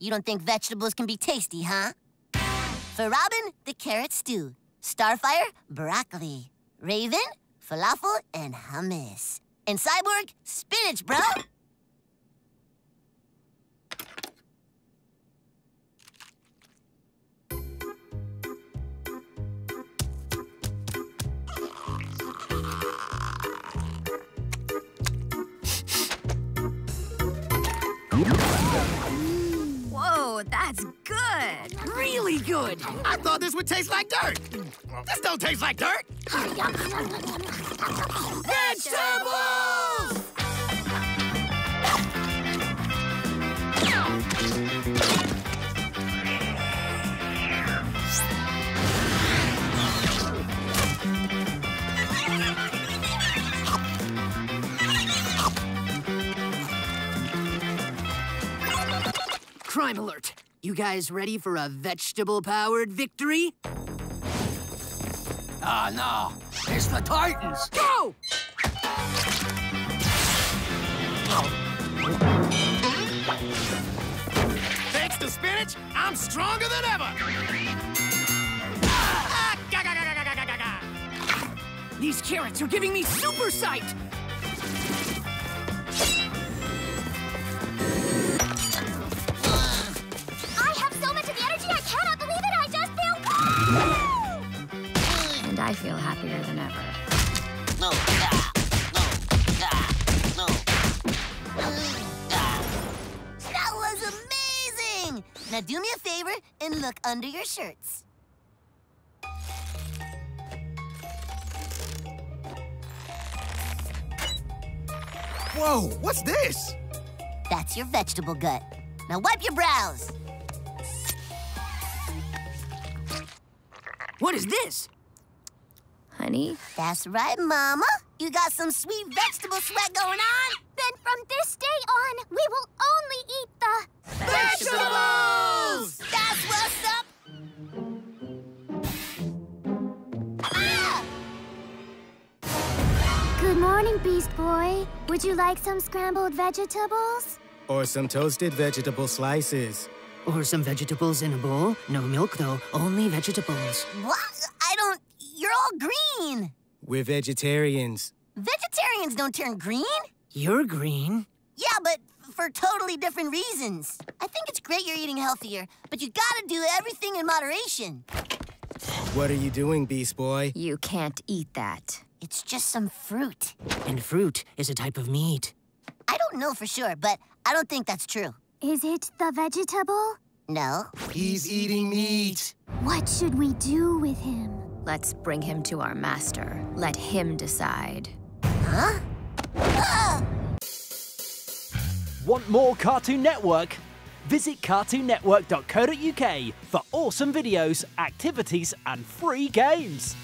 You don't think vegetables can be tasty, huh? For Robin, the carrot stew. Starfire, broccoli. Raven, falafel and hummus. And Cyborg, spinach, bro! That's good. Really good. I thought this would taste like dirt. This don't taste like dirt. Vegetables! Crime alert. You guys ready for a vegetable-powered victory? Ah, oh, no! It's the Titans! Go! Thanks to spinach, I'm stronger than ever! These carrots are giving me super sight! And I feel happier than ever. No, ah, no, ah, no. Ah. That was amazing! Now do me a favor and look under your shirts. Whoa, what's this? That's your vegetable gut. Now wipe your brows. What is this? Honey, That's right, Mama. You got some sweet vegetable sweat going on? Then from this day on, we will only eat the. Vegetables! That's what's up! Ah! Good morning, Beast Boy. Would you like some scrambled vegetables? Or some toasted vegetable slices. Or some vegetables in a bowl? No milk, though. Only vegetables. What? I don't. You're all green. We're vegetarians. Vegetarians don't turn green. You're green. Yeah, but for totally different reasons. I think it's great you're eating healthier, but you gotta do everything in moderation. What are you doing, Beast Boy? you can't eat that. It's just some fruit. And fruit is a type of meat. I don't know for sure, but I don't think that's true. Is it the vegetable? No. He's eating meat. What should we do with him? Let's bring him to our master. Let him decide. Huh? Ah! Want more Cartoon Network? Visit cartoonnetwork.co.uk for awesome videos, activities, and free games.